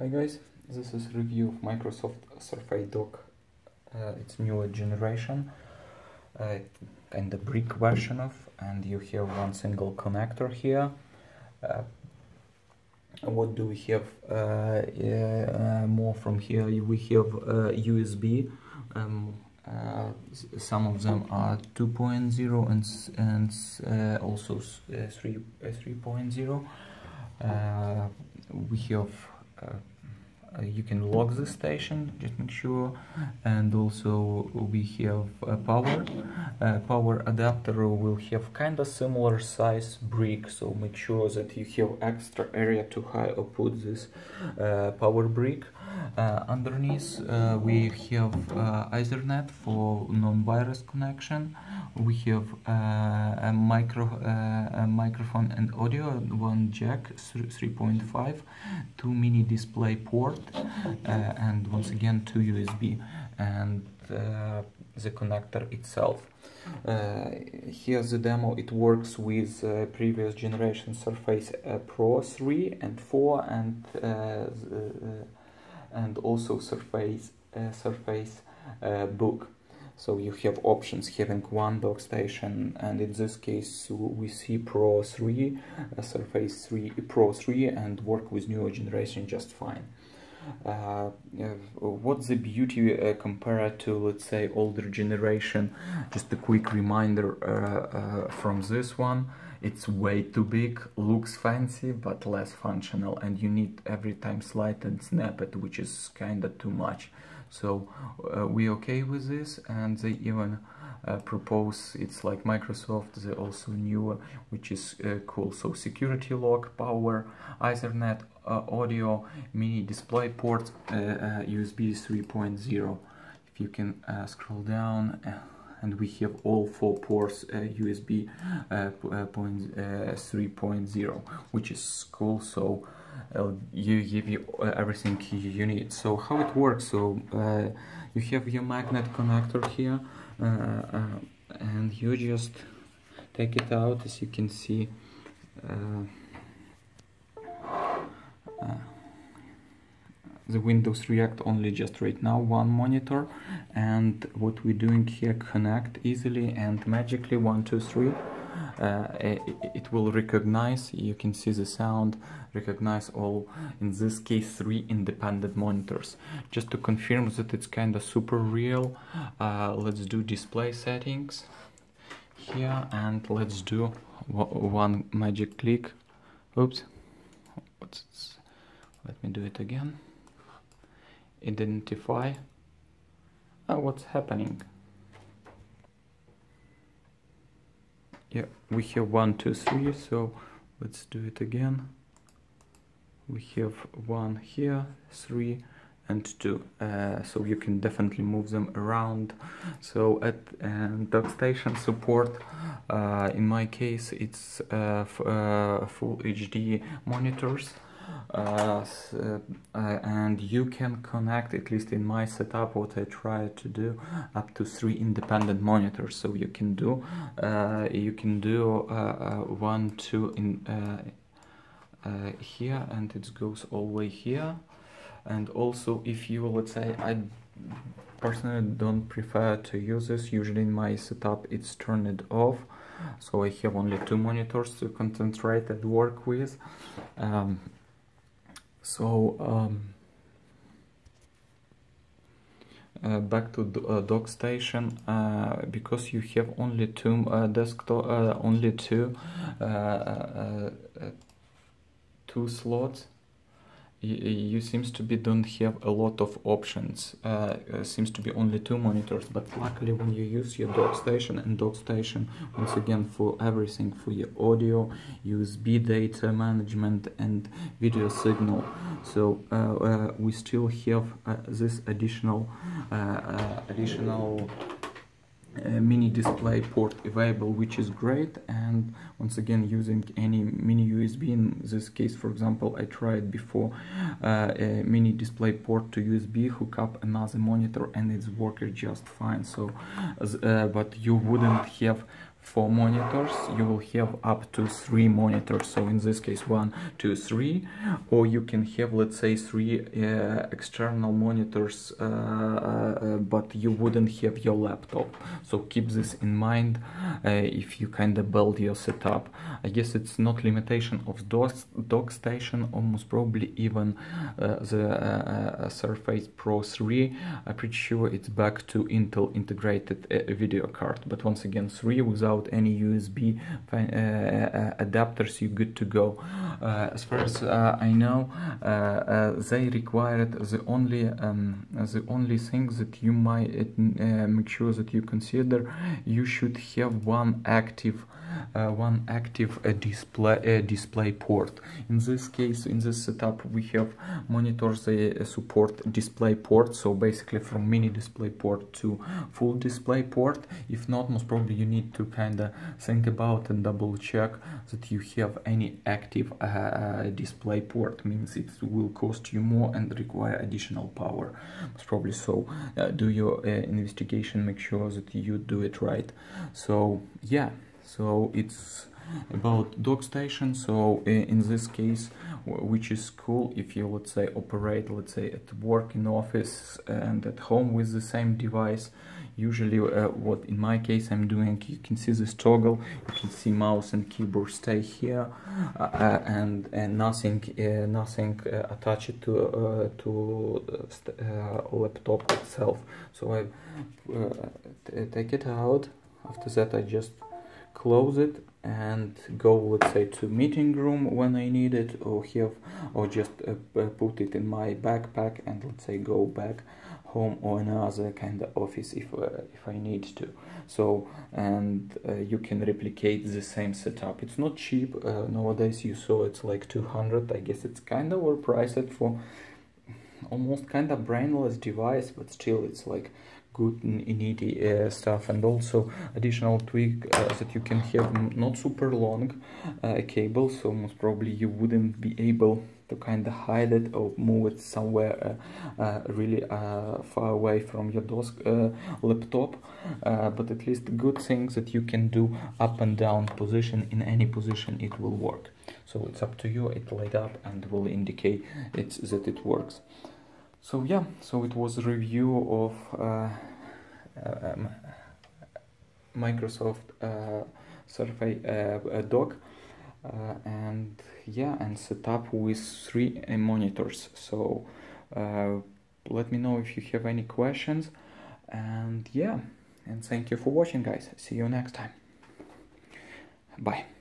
Hi guys, this is review of Microsoft Surface Dock. Uh, it's newer generation, uh, kind of brick version of, and you have one single connector here. Uh, what do we have uh, uh, more from here? We have USB. Uh, um, some of them are 2.0 and and also 3 3.0. we have you can lock the station just make sure. And also we have a power uh, power adapter will have kind of similar size brick so make sure that you have extra area to hide or put this uh, power brick. Uh, underneath uh, we have uh, Ethernet for non-virus connection we have a micro a microphone and audio one jack 3.5 two mini display port and once again two USB and the connector itself. Uh, here's the demo it works with uh, previous generation surface uh, pro 3 and 4 and and also surface uh, surface uh, book so you have options having one dock station and in this case we see pro 3 uh, surface 3 pro 3 and work with newer generation just fine. Uh, what's the beauty uh, compared to let's say older generation? Just a quick reminder uh, from this one. It's way too big, looks fancy, but less functional, and you need every time slide and snap it, which is kinda too much. So uh, we okay with this, and they even uh, propose it's like Microsoft, they also new which is uh, cool. So security lock, power, Ethernet, uh, audio, mini display port, USB uh, uh, 3.0. If you can scroll down and we have all four ports uh, USB uh, uh, point, 3.0 which is cool so you give you everything you need. So how it works so you have your magnet connector here and you just take it out as you can see uh, uh, the Windows React only just right now one monitor and what we're doing here connect easily and magically one two three. uh, it, it, will recognize you can see the sound recognize all in this case three independent monitors. Just to confirm that it's kind of super real uh, let's do display settings here and let's do one magic click. Oops. Let me do it again. Identify. Oh, what's happening yeah we have one two three so let's do it again. We have one here three and two. Uh, so you can definitely move them around. So at uh, station support uh, in my case it's uh, uh full HD monitors uh, uh, and you can connect at least in my setup what I try to do up to three independent monitors. So you can do uh, you can do uh, one two in here and it goes all the way here. And also if you let's say I personally don't prefer to use this. Usually in my setup it's turned off. So I have only two monitors to concentrate and work with. Um, so um, uh, back to uh, dock station uh, because you have only two uh, desktop uh, only two uh, two slots you seems to be don't have a lot of options. Uh, uh, seems to be only two monitors but luckily when you use your dock station and dock station once again for everything for your audio USB data management and video signal. So uh, uh we still have uh, this additional uh, additional mini display port available which is great. And once again using any mini USB in this case for example I tried before uh, a mini display port to USB hook up another monitor and it's working just fine. So uh, but you wouldn't have for monitors you will have up to three monitors. So in this case one two three. Or you can have let's say three uh, external monitors uh, uh, but you wouldn't have your laptop. So keep this in mind uh, if you kind of build your setup. I guess it's not limitation of dock, station almost probably even uh, the uh, surface pro 3 i'm pretty sure it's back to intel integrated video card. But once again 3 without any USB uh, uh, adapters you're good to go. Uh, as far as I know they required the only um, the only thing that you might make sure that you consider you should have one active Uh, one active uh, display uh, display port. In this case, in this setup, we have monitors they uh, support display port, so basically from mini display port to full display port. If not, most probably you need to kind of think about and double check that you have any active uh, display port. Means it will cost you more and require additional power. Most probably so. do your investigation, make sure that you do it right. So yeah so it's about dock station so in this case which is cool if you let's say operate let's say at work in office and at home with the same device. Usually uh, what in my case I'm doing you can see this toggle you can see mouse and keyboard stay here uh, uh and and nothing uh, nothing attached to to laptop itself. So I take it out. After that I just close it and go let's say to meeting room when I need it or have or just uh, put it in my backpack and let's say go back home or another kind of office if uh, if I need to. So and uh, you can replicate the same setup. It's not cheap. Uh, nowadays you saw it's like 200 I guess it's kind of overpriced for almost kind of brainless device but still it's like good needy uh, stuff. And also additional tweak uh, that you can have not super long uh, cable. So most probably you wouldn't be able to kind of hide it or move it somewhere uh, uh, really uh, far away from your desk laptop. But at least good thing that you can do up and down position in any position it will work. So it's up to you. It light up and will indicate it's that it works so yeah so it was review of uh, um, Microsoft uh, Surface uh, dock uh, and yeah and set up with three monitors. So let me know if you have any questions. And yeah and thank you for watching guys. See you next time. Bye